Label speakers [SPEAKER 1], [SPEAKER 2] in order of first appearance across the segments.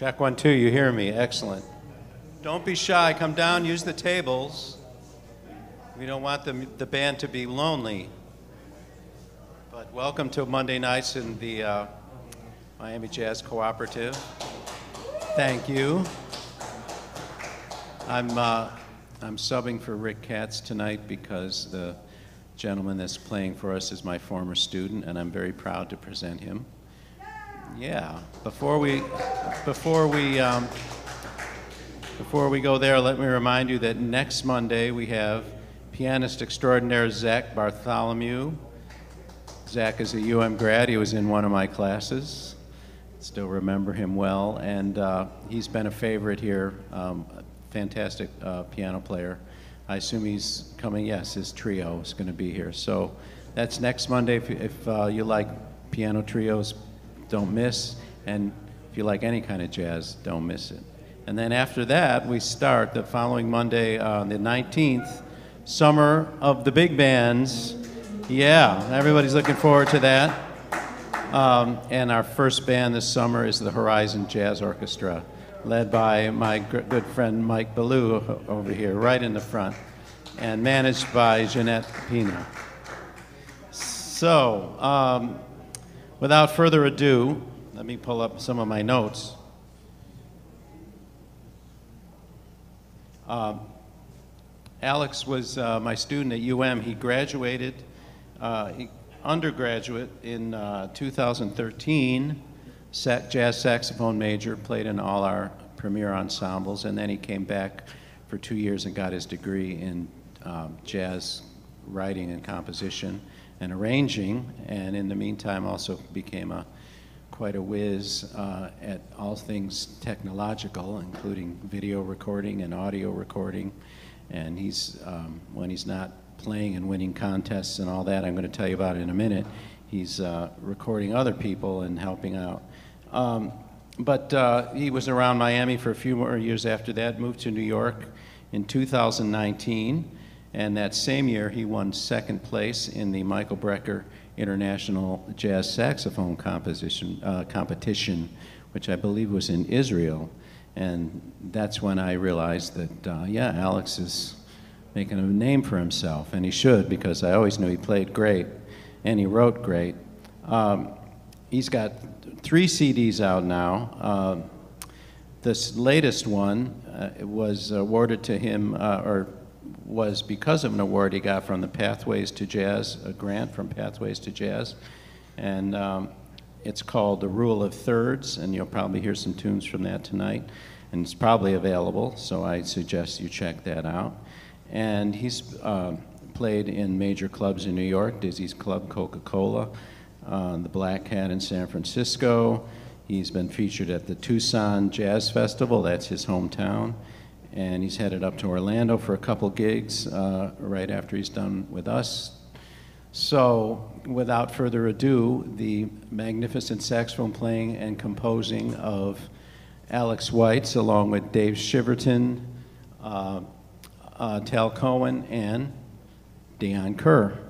[SPEAKER 1] Check one, two. You hear me? Excellent. Don't be shy. Come down, use the tables. We don't want the, the band to be lonely. But welcome to Monday nights in the uh, Miami Jazz Cooperative. Thank you. I'm, uh, I'm subbing for Rick Katz tonight because the gentleman that's playing for us is my former student, and I'm very proud to present him. Yeah. Before we, before we, um, before we go there, let me remind you that next Monday we have pianist extraordinaire Zach Bartholomew. Zach is a UM grad. He was in one of my classes. Still remember him well, and uh, he's been a favorite here. Um, fantastic uh, piano player. I assume he's coming. Yes, his trio is going to be here. So that's next Monday. If, if uh, you like piano trios, don't miss. And if you like any kind of jazz, don't miss it. And then after that, we start the following Monday, uh, the 19th, Summer of the Big Bands. Yeah, everybody's looking forward to that. Um, and our first band this summer is the Horizon Jazz Orchestra, led by my good friend Mike Ballou over here, right in the front, and managed by Jeanette Pina. So, um, Without further ado, let me pull up some of my notes. Um, Alex was uh, my student at UM. He graduated uh, he, undergraduate in uh, 2013, jazz saxophone major, played in all our premier ensembles, and then he came back for two years and got his degree in um, jazz writing and composition and arranging, and in the meantime also became a quite a whiz uh, at all things technological, including video recording and audio recording. And he's um, when he's not playing and winning contests and all that, I'm going to tell you about in a minute. He's uh, recording other people and helping out. Um, but uh, he was around Miami for a few more years after that, moved to New York in 2019 and that same year, he won second place in the Michael Brecker International Jazz Saxophone Composition, uh, Competition, which I believe was in Israel. And that's when I realized that, uh, yeah, Alex is making a name for himself, and he should, because I always knew he played great and he wrote great. Um, he's got three CDs out now. Uh, this latest one uh, was awarded to him, uh, or was because of an award he got from the Pathways to Jazz, a grant from Pathways to Jazz. And um, it's called The Rule of Thirds, and you'll probably hear some tunes from that tonight. And it's probably available, so I suggest you check that out. And he's uh, played in major clubs in New York, Dizzy's Club Coca Cola, uh, the Black Cat in San Francisco. He's been featured at the Tucson Jazz Festival, that's his hometown and he's headed up to Orlando for a couple gigs uh, right after he's done with us. So, without further ado, the magnificent saxophone playing and composing of Alex Weitz, along with Dave Shiverton, uh, uh, Tal Cohen, and Dion Kerr.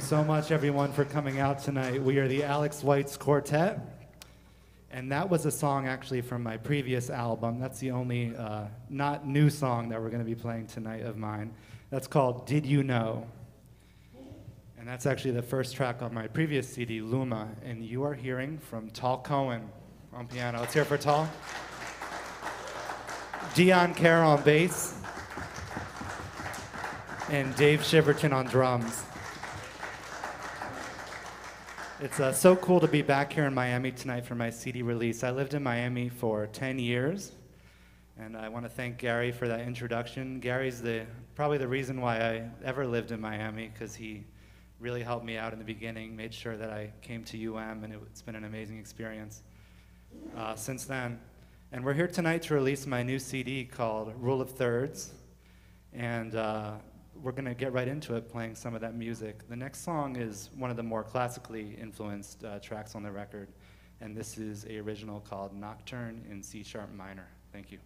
[SPEAKER 2] So much, everyone, for coming out tonight. We are the Alex Weitz Quartet, and that was a song actually from my previous album. That's the only uh, not new song that we're going to be playing tonight of mine. That's called Did You Know? And that's actually the first track on my previous CD, Luma. And you are hearing from Tal Cohen on piano. Let's hear for Tal. Dion Kerr on bass. And Dave Shiverton on drums. It's uh, so cool to be back here in Miami tonight for my CD release. I lived in Miami for 10 years, and I want to thank Gary for that introduction. Gary's the probably the reason why I ever lived in Miami because he really helped me out in the beginning, made sure that I came to UM, and it's been an amazing experience uh, since then. And we're here tonight to release my new CD called Rule of Thirds, and uh, we're going to get right into it playing some of that music. The next song is one of the more classically influenced uh, tracks on the record, and this is a original called Nocturne in C sharp minor. Thank you.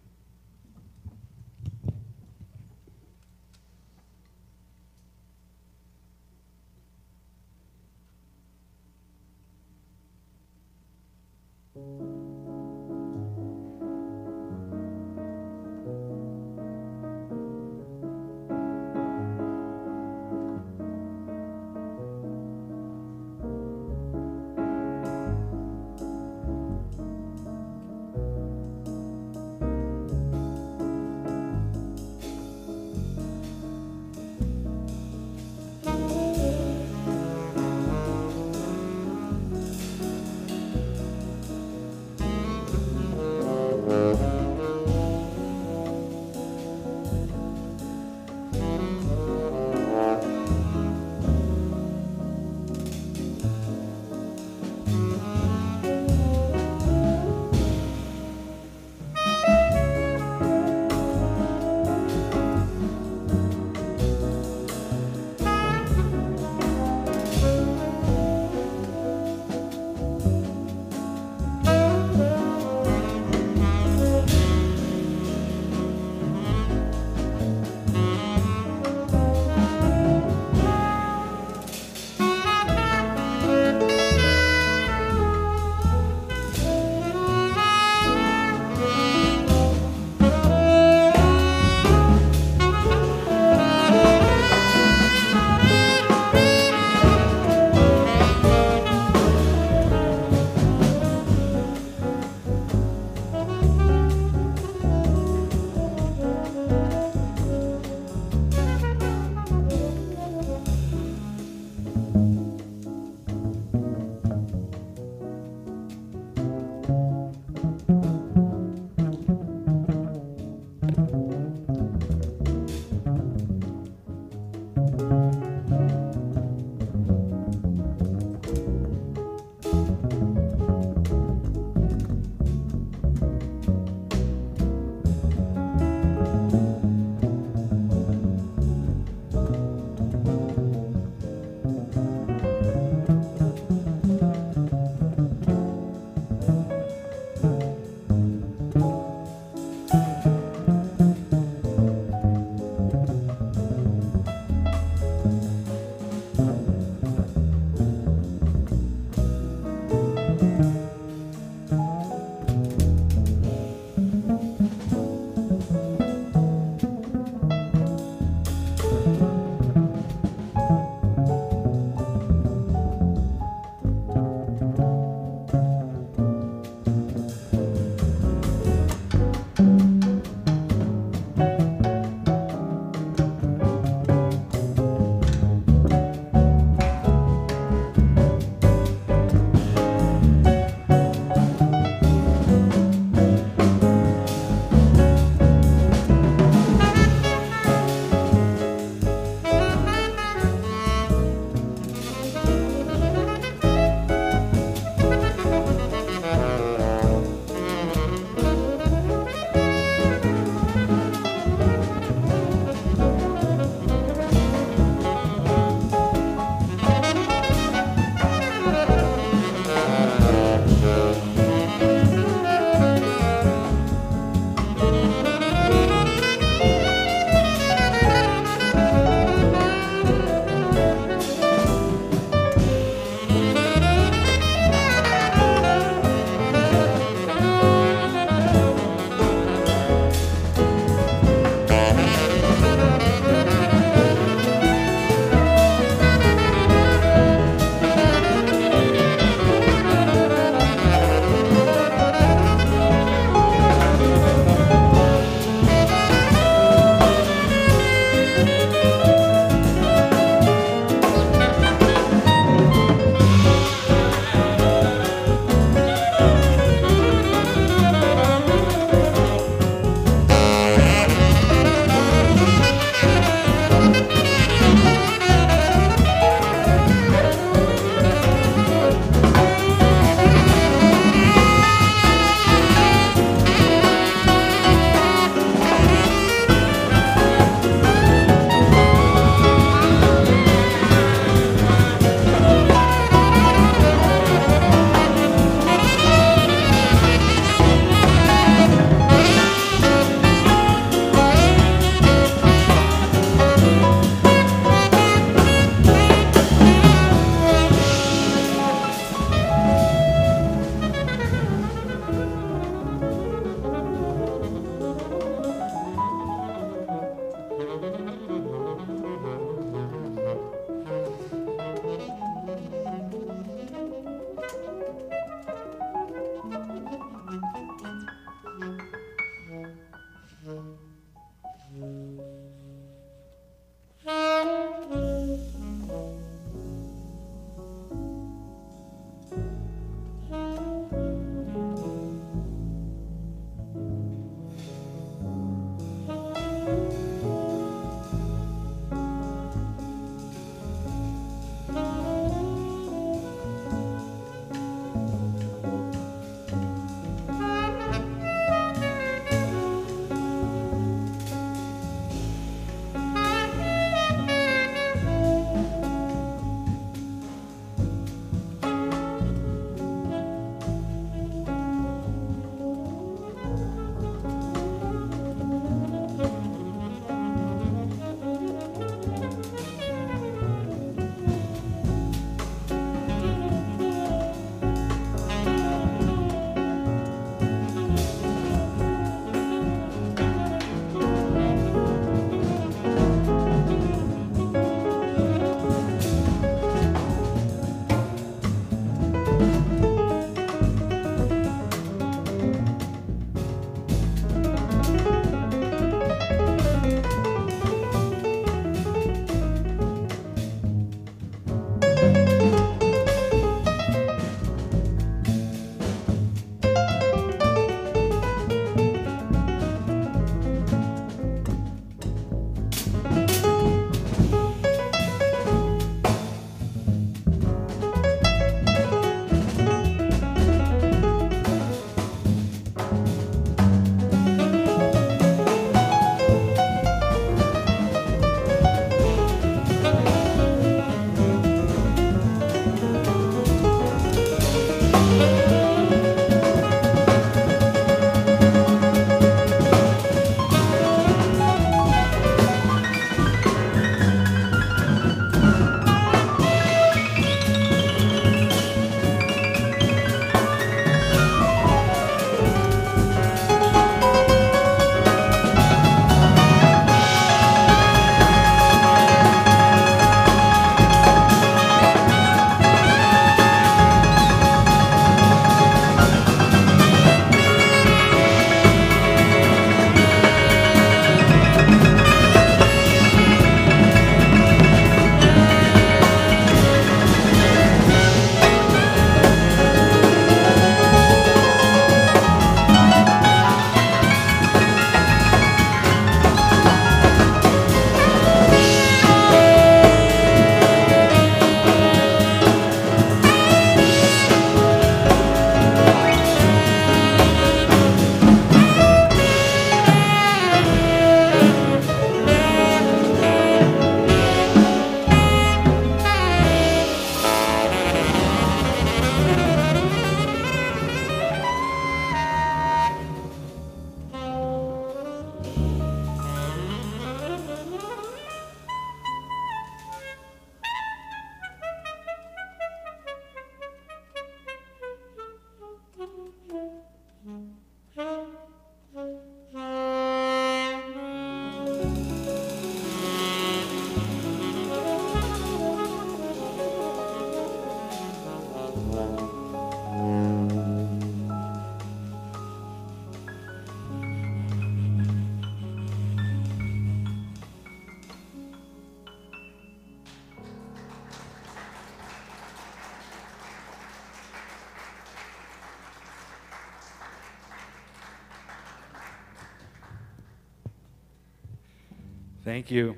[SPEAKER 2] Thank you.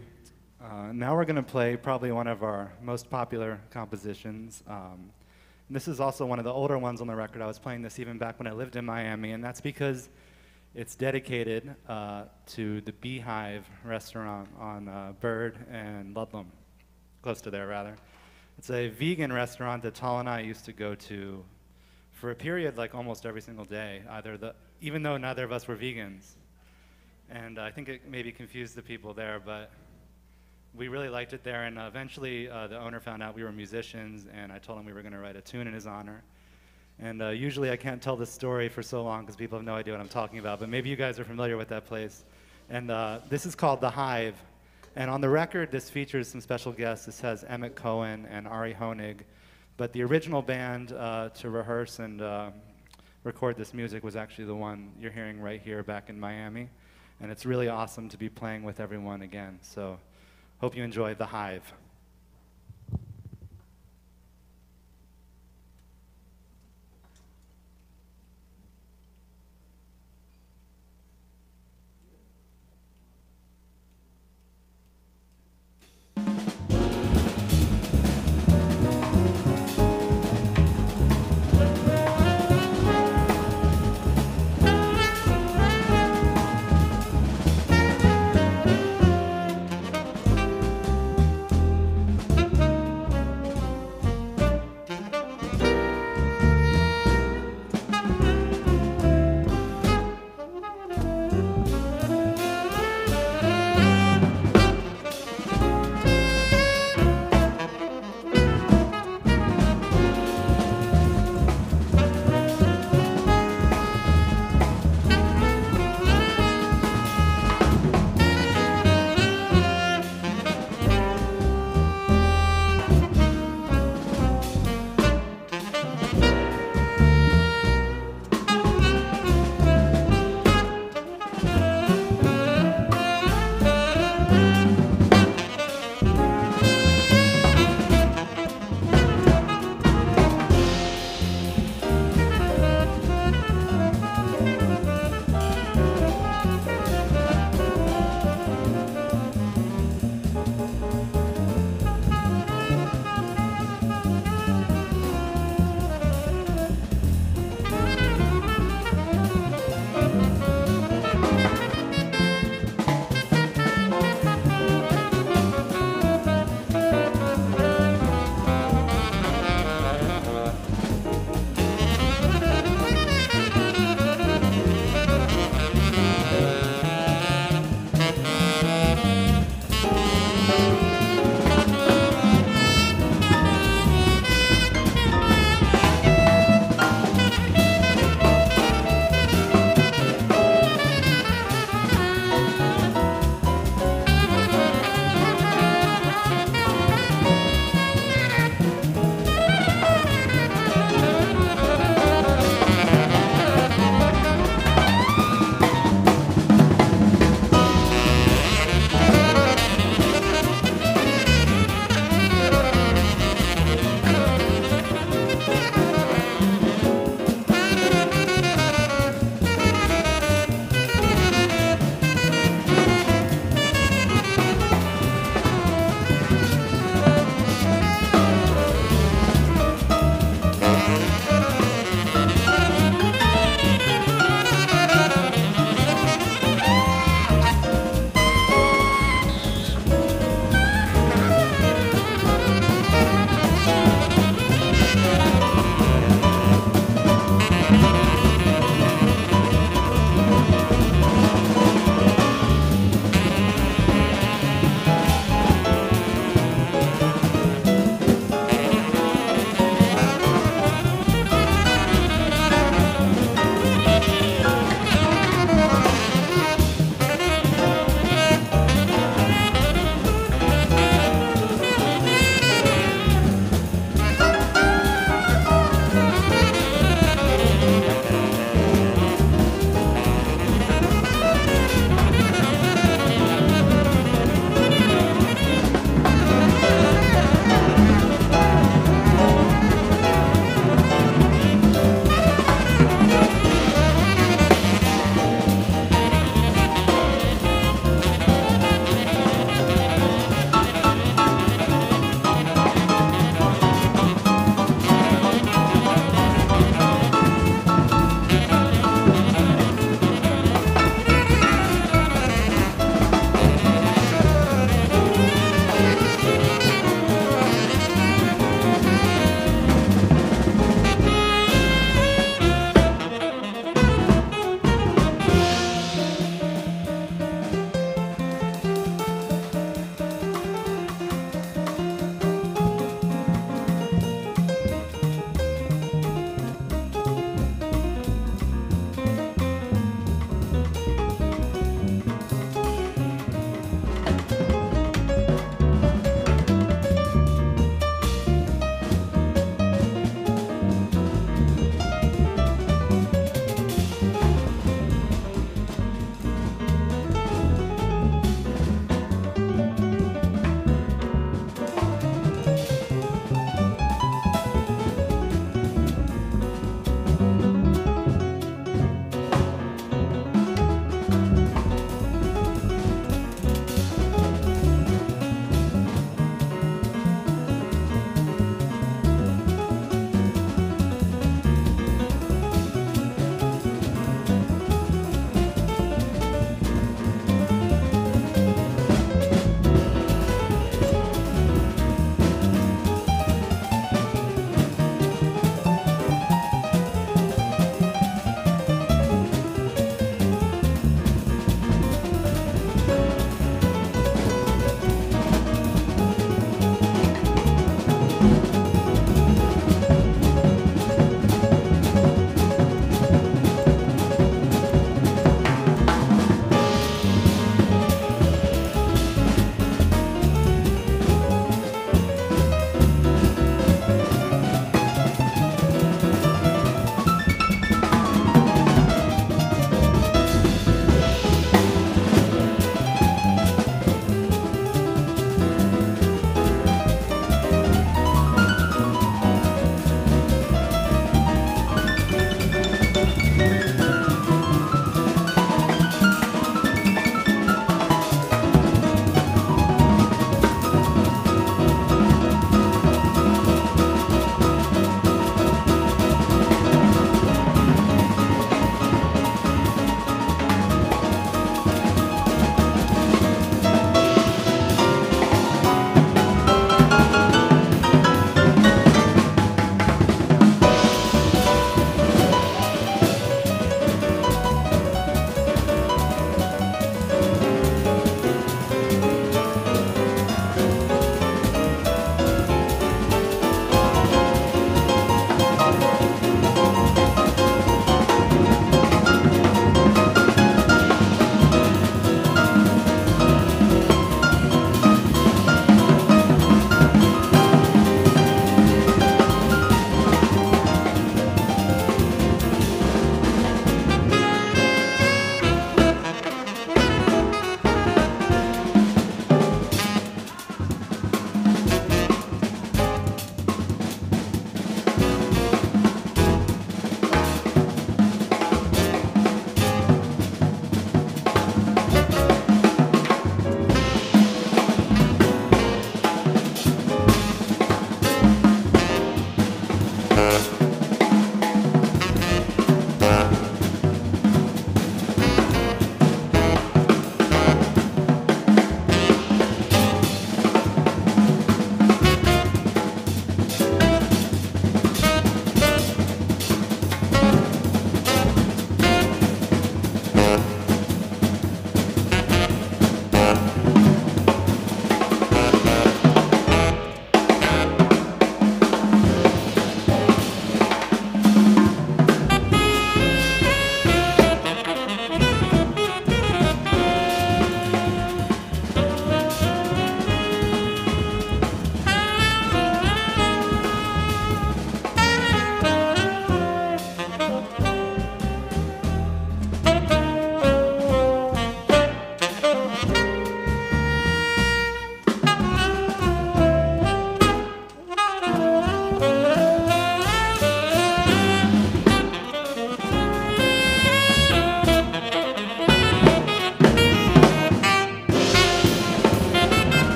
[SPEAKER 2] Uh, now we're going to play probably one of our most popular compositions. Um, this is also one of the older ones on the record. I was playing this even back when I lived in Miami, and that's because it's dedicated uh, to the Beehive restaurant on uh, Bird and Ludlam, close to there, rather. It's a vegan restaurant that Tal and I used to go to for a period like almost every single day, either the, even though neither of us were vegans. And I think it maybe confused the people there, but we really liked it there. And uh, eventually, uh, the owner found out we were musicians, and I told him we were going to write a tune in his honor. And uh, usually, I can't tell this story for so long because people have no idea what I'm talking about. But maybe you guys are familiar with that place. And uh, this is called The Hive. And on the record, this features some special guests. This has Emmet Cohen and Ari Hoenig. But the original band uh, to rehearse and uh, record this music was actually the one you're hearing right here back in Miami and it's really awesome to be playing with everyone again. So hope you enjoy The Hive.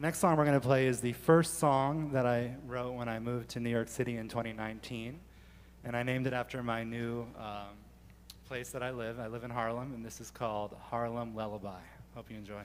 [SPEAKER 2] Next song we're going to play is the first song that I wrote when I moved to New York City in 2019. And I named it after my new um, place that I live. I live in Harlem, and this is called Harlem Lullaby. Hope you enjoy.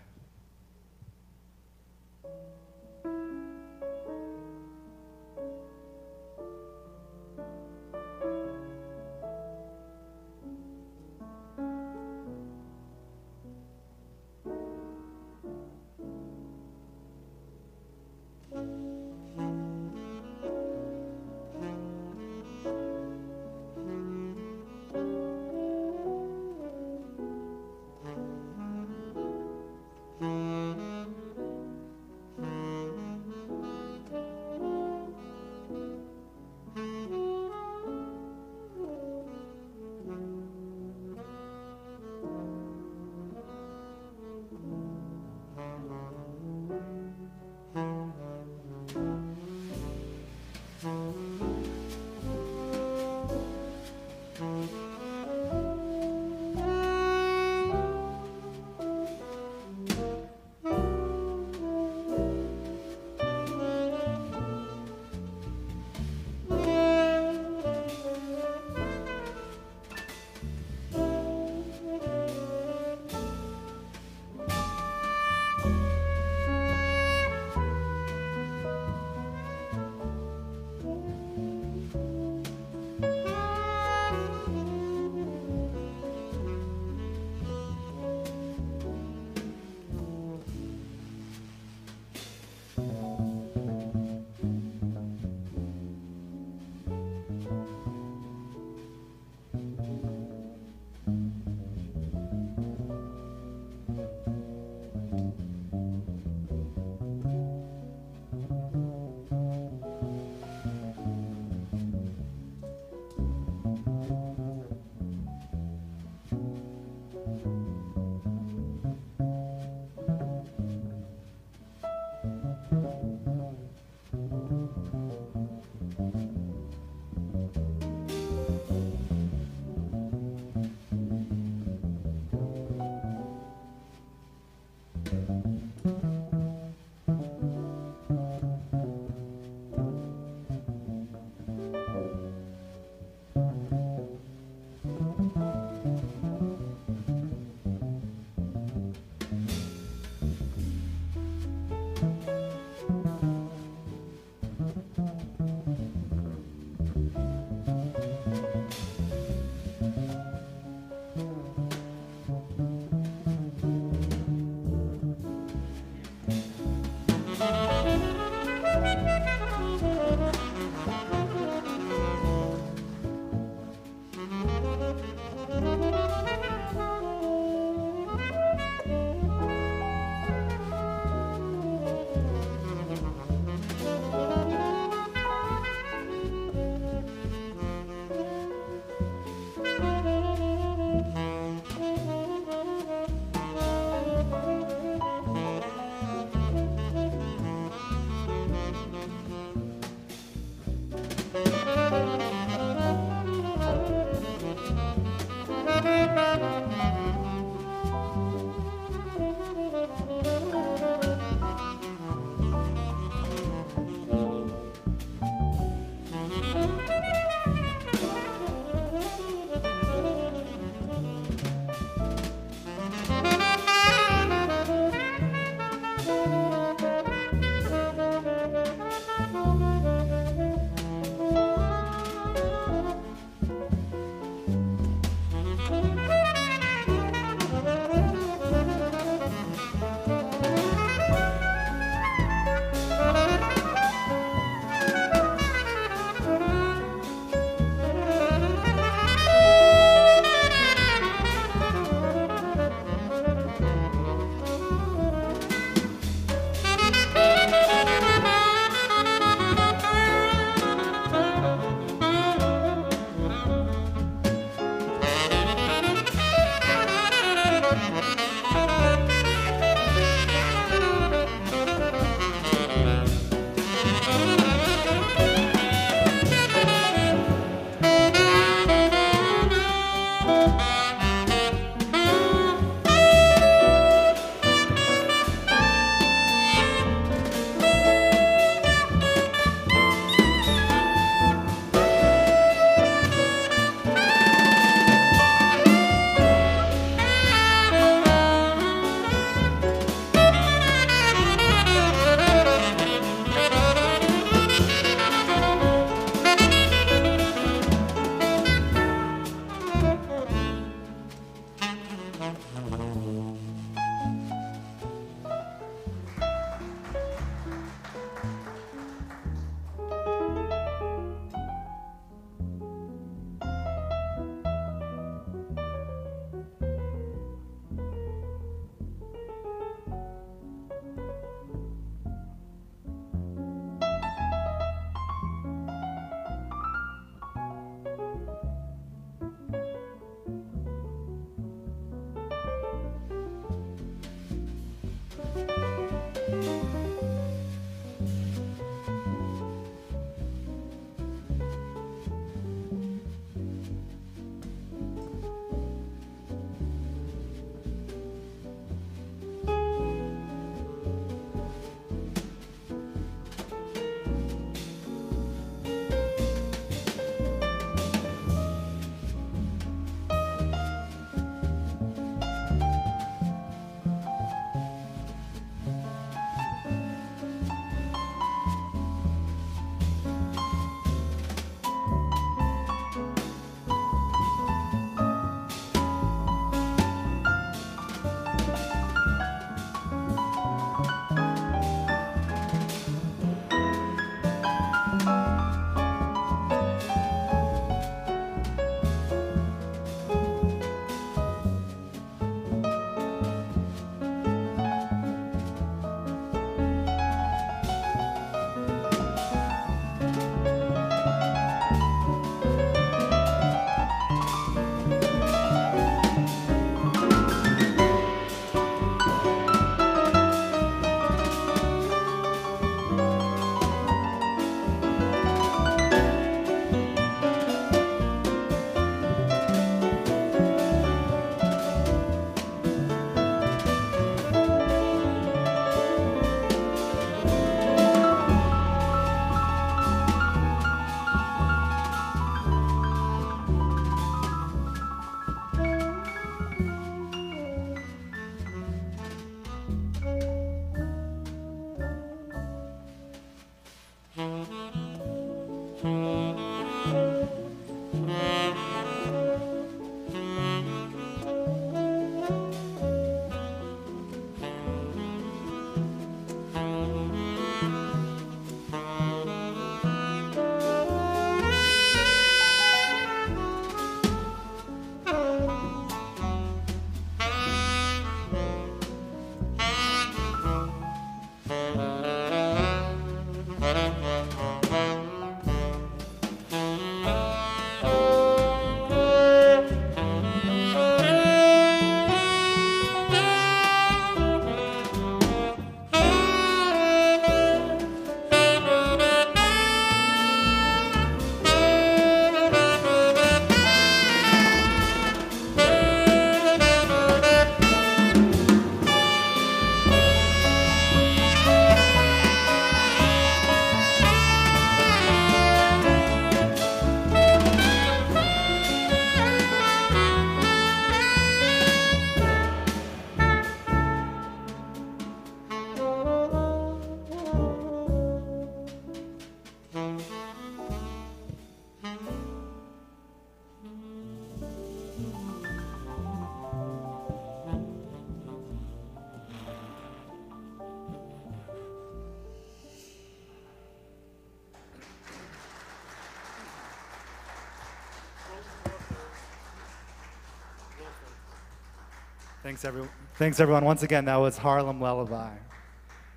[SPEAKER 2] Thanks, everyone. Thanks, everyone. Once again, that was Harlem Lullaby.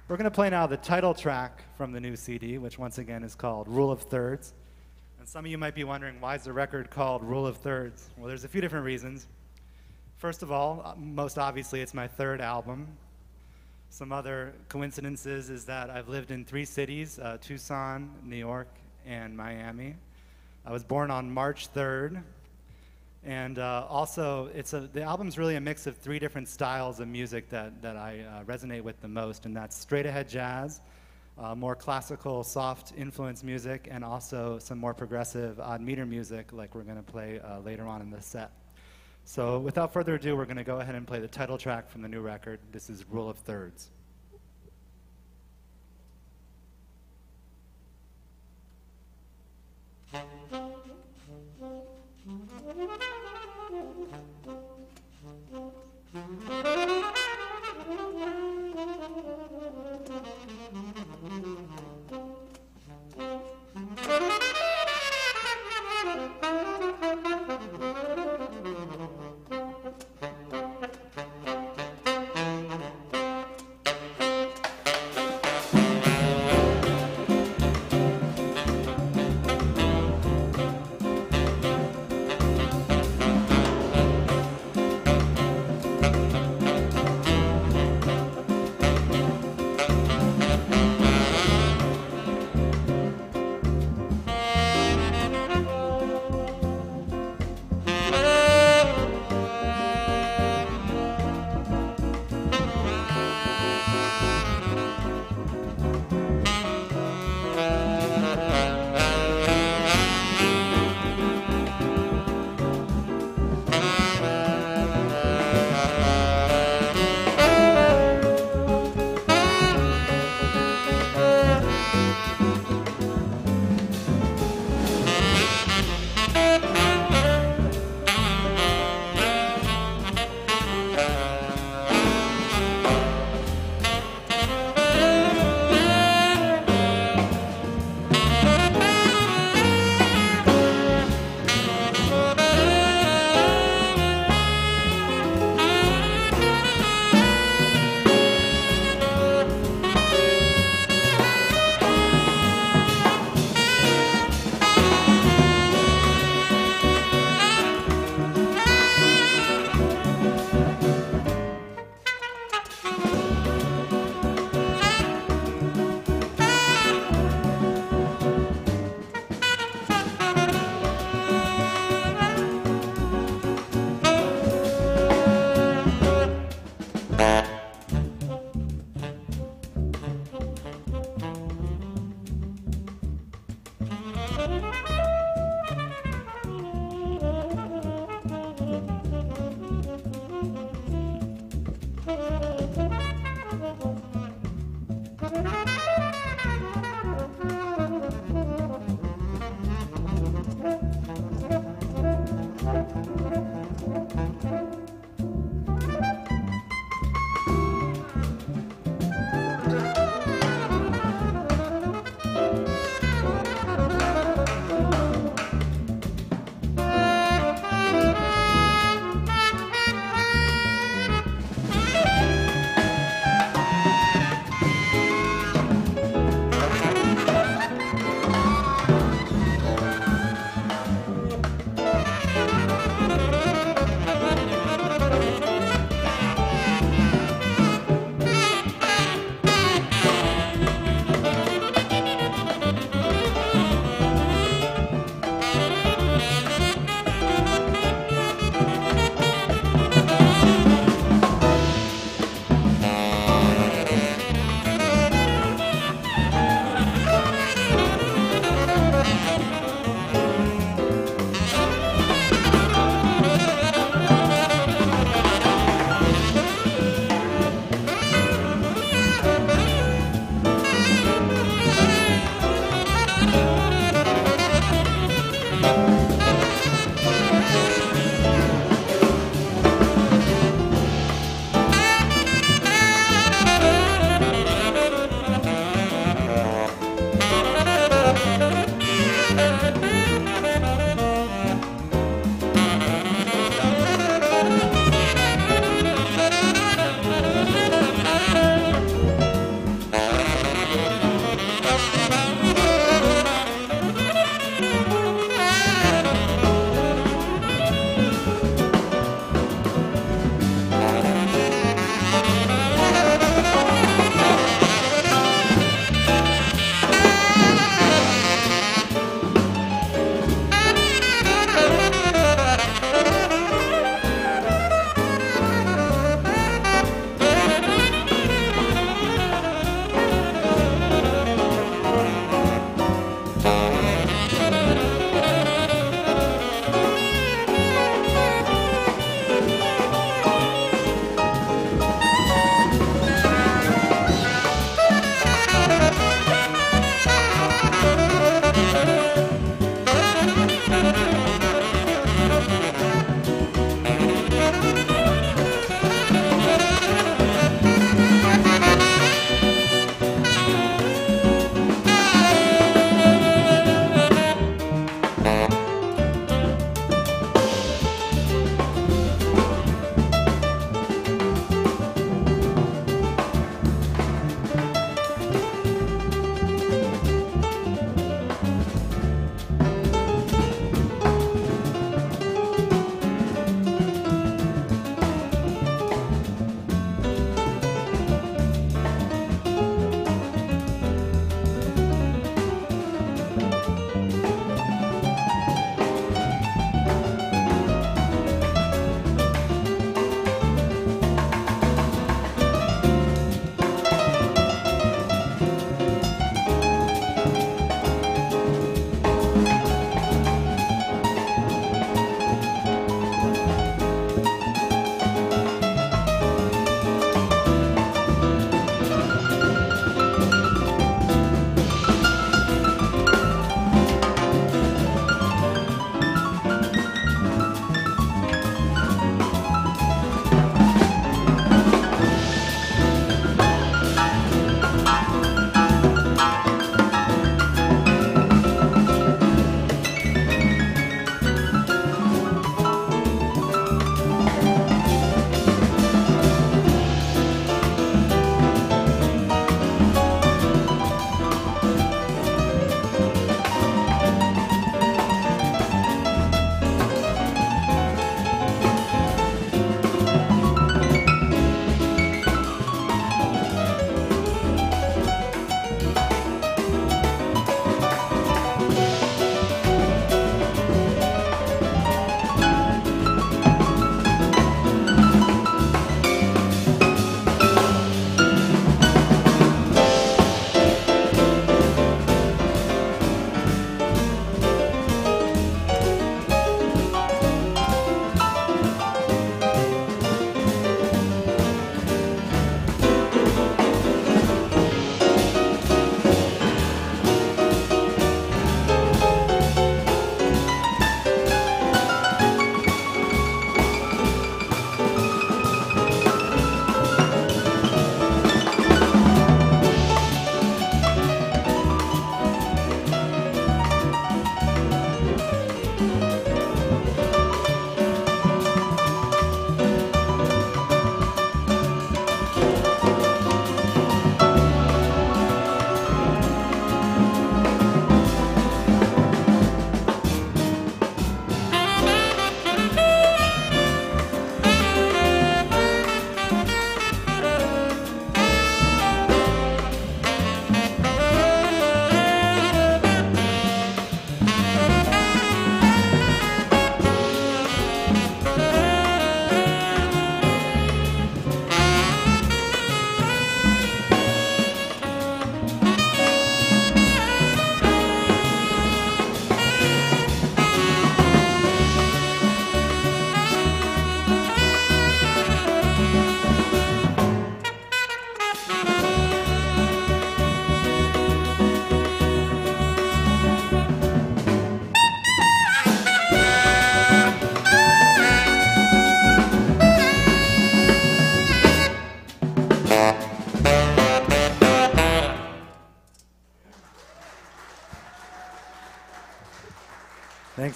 [SPEAKER 2] We're going to play now the title track from the new CD, which once again is called Rule of Thirds. And some of you might be wondering, why is the record called Rule of Thirds? Well, there's a few different reasons. First of all, uh, most obviously, it's my third album. Some other coincidences is that I've lived in three cities uh, Tucson, New York, and Miami. I was born on March 3rd, and uh, also, it's a, the album's really a mix of three different styles of music that, that I uh, resonate with the most, and that's straight ahead jazz, uh, more classical, soft influence music, and also some more progressive odd meter music, like we're going to play uh, later on in the set. So, without further ado, we're going to go ahead and play the title track from the new record. This is Rule of Thirds. Thank you.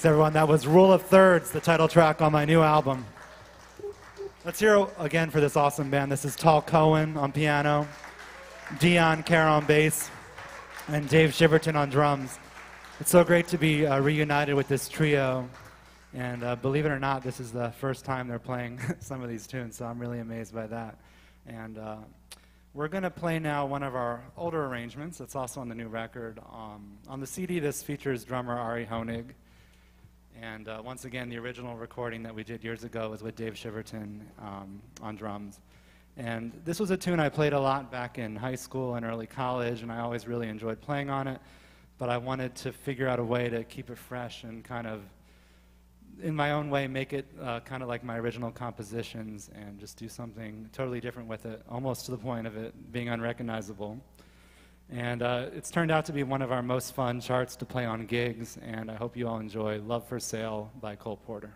[SPEAKER 2] Everyone. That was Rule of Thirds, the title track on my new album. Let's hear again for this awesome band. This is Tal Cohen on piano, Dion Kerr on bass, and Dave Chiverton on drums. It's so great to be uh, reunited with this trio. And uh, believe it or not, this is the first time they're playing some of these tunes, so I'm really amazed by that. And uh, we're going to play now one of our older arrangements It's also on the new record. Um, on the CD, this features drummer Ari Hoenig. And uh, once again, the original recording that we did years ago was with Dave Chiverton um, on drums. And this was a tune I played a lot back in high school and early college, and I always really enjoyed playing on it. But I wanted to figure out a way to keep it fresh and kind of, in my own way, make it uh, kind of like my original compositions and just do something totally different with it, almost to the point of it being unrecognizable. And uh, it's turned out to be one of our most fun charts to play on gigs, and I hope you all enjoy Love for Sale by Cole Porter.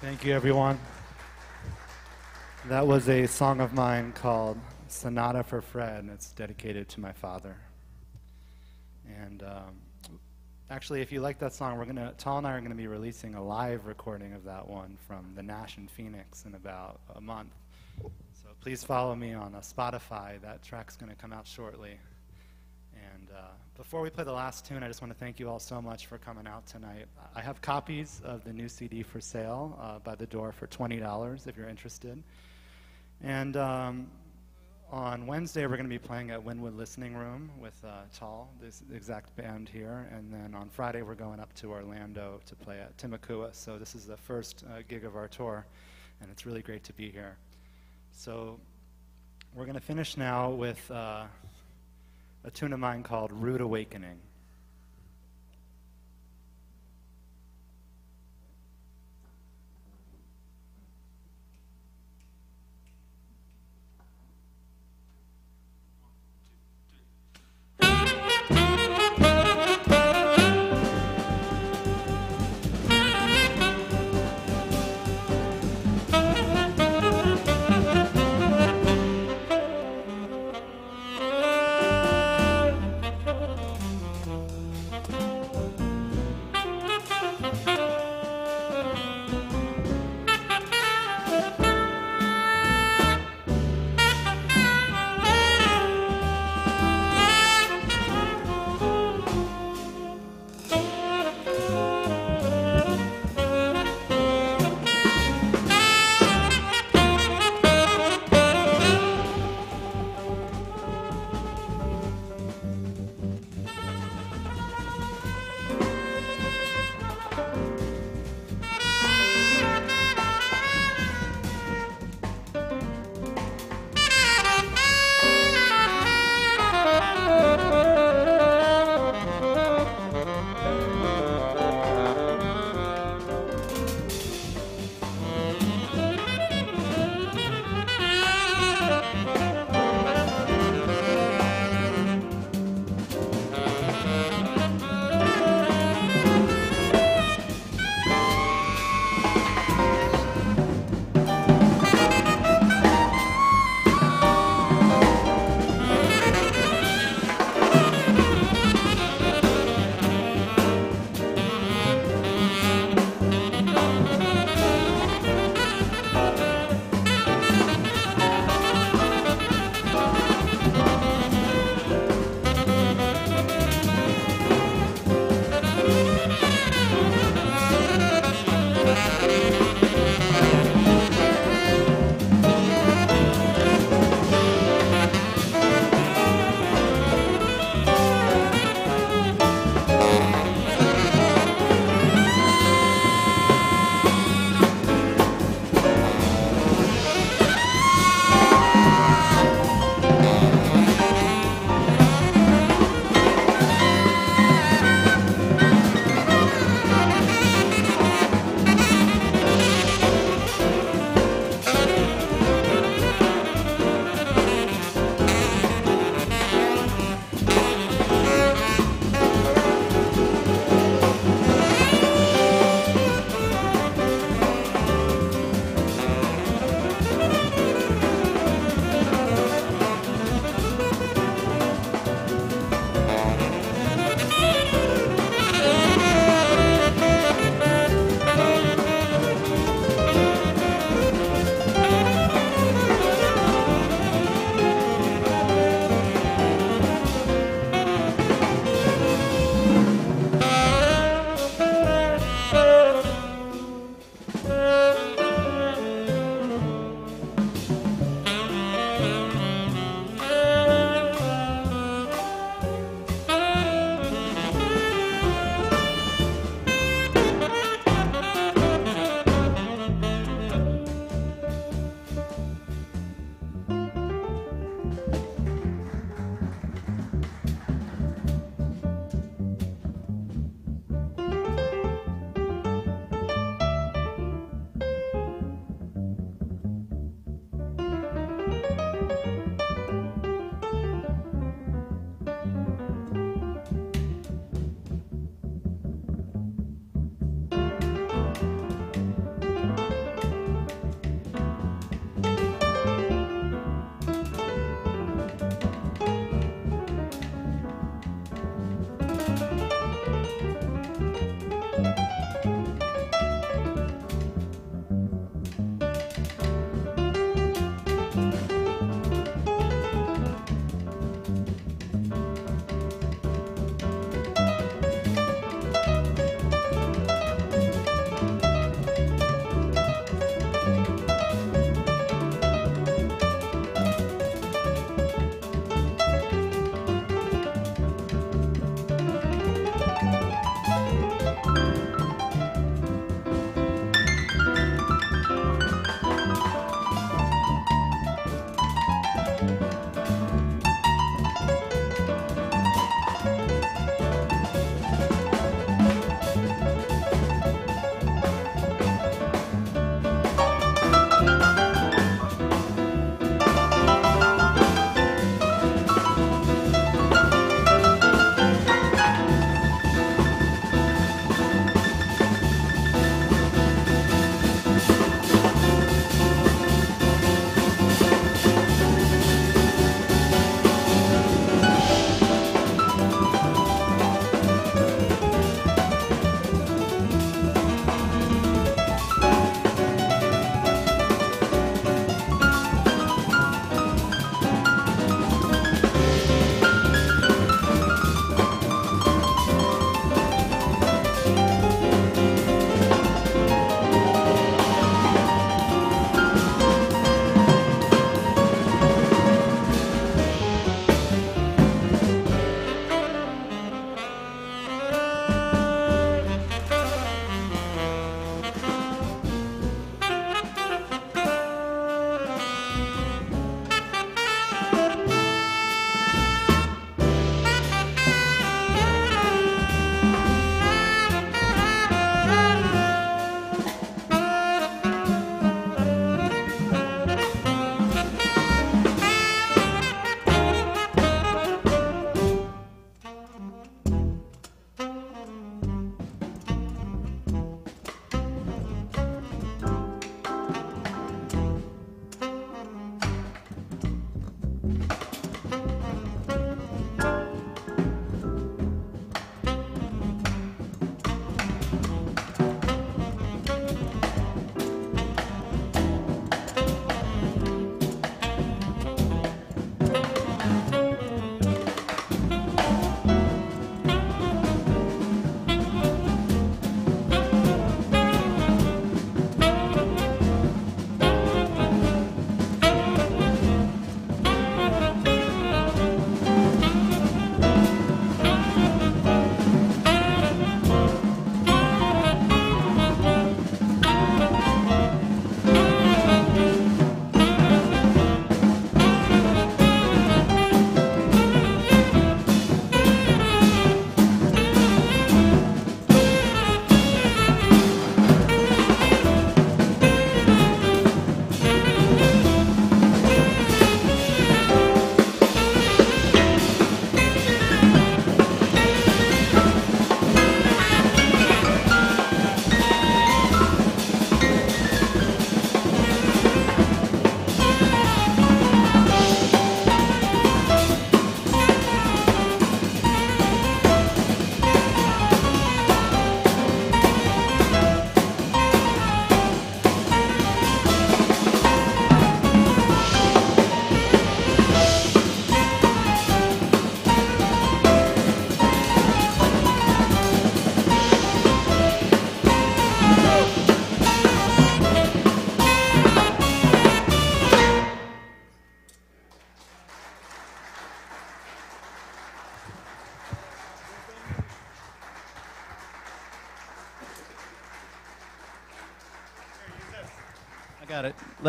[SPEAKER 2] Thank you, everyone. That was a song of mine called Sonata for Fred, and it's dedicated to my father. And um, actually, if you like that song, we're gonna Tal and I are gonna be releasing a live recording of that one from the Nash in Phoenix in about a month. So please follow me on Spotify. That track's gonna come out shortly. Uh, before we play the last tune, I just want to thank you all so much for coming out tonight. I have copies of the new CD for sale uh, by the door for $20 if you're interested. And um, on Wednesday, we're going to be playing at Wynwood Listening Room with uh, Tal, this exact band here. And then on Friday, we're going up to Orlando to play at Timucua. So this is the first uh, gig of our tour, and it's really great to be here. So we're going to finish now with uh, a tune of mine called Rude Awakening.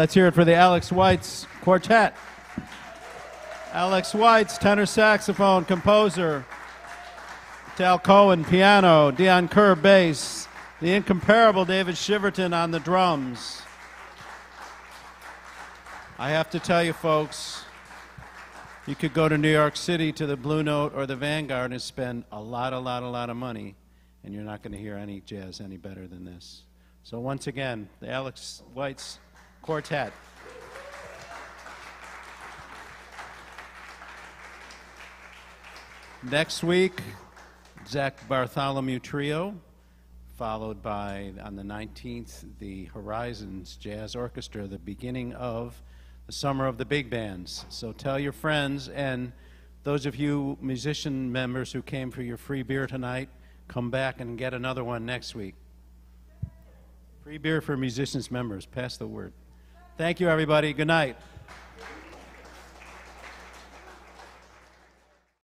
[SPEAKER 1] Let's hear it for the Alex Weitz Quartet. Alex Weitz, tenor saxophone, composer. Tal Cohen, piano. Dion Kerr, bass. The incomparable David Chiverton on the drums. I have to tell you, folks, you could go to New York City to the Blue Note or the Vanguard and spend a lot, a lot, a lot of money, and you're not going to hear any jazz any better than this. So, once again, the Alex Whites Quartet. Next week, Zach Bartholomew Trio, followed by, on the 19th, the Horizons Jazz Orchestra, the beginning of the Summer of the Big Bands. So tell your friends, and those of you musician members who came for your free beer tonight, come back and get another one next week. Free beer for musicians members. Pass the word. Thank you, everybody. Good night.